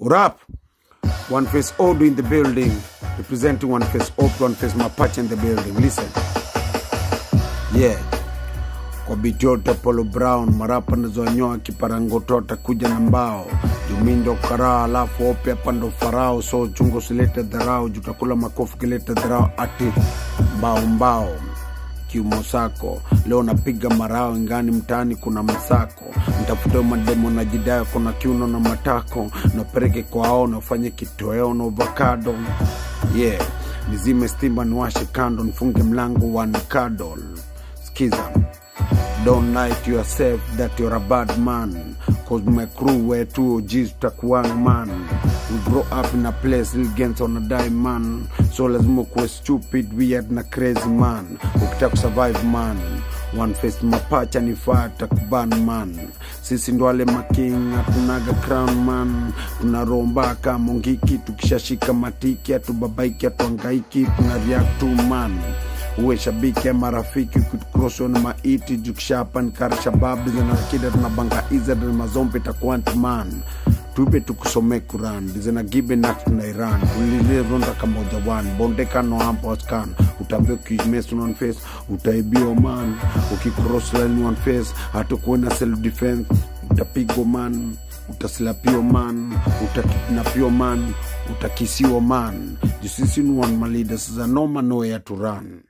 Urap. One Face Odu in the building. Representing One Face Odu, One Face Mapache in the building. Listen. Yeah. Kwa bitiota Polo Brown, marapa nazoanyoa kiparangoto atakuja na mbao jumindo karaa, alafu ope pando ndo farao, so chungo silete dharau, jutakula makofu kilete dharau, ati mbao mbao kiumo sako leo napiga marao ingani mtaani kuna msako ntafute mademo na jidayo kuna kiuno na matako napeleke kwao nafanye kitoweo na ovakado yeah nizime stima niwashe kando nifunge mlango wa nikadol skiza Don't to yourself that you're a bad man. Cause my crew were two OGs takuang man. We grow up in a place against on a die man. So lazima kuwe stupid, weird na crazy man. Ukitaka kusurvive man. One mapacha ni fata kuban man. Sisi ndo wale making hatunaga crown man. Tunaromba kama ngiki tukishashika matiki hatubabaiki hatuangaiki tuna react to man uwe shabiki ama rafiki ukitukroswa na maiti jukishapan kar shababu zinakida tunabanga mazombe man tupe tukusome kuran dizena gibe na iran. Ulile ronda kamoja wan bonde kano ampo askan utaambia ukimes on face. Utaibio man ukikross line one face. Hatakuona self defense. Utapigwa man utaslapio man utakidnapio man utakisiwa man jisisi one malidas za noma nowhere to run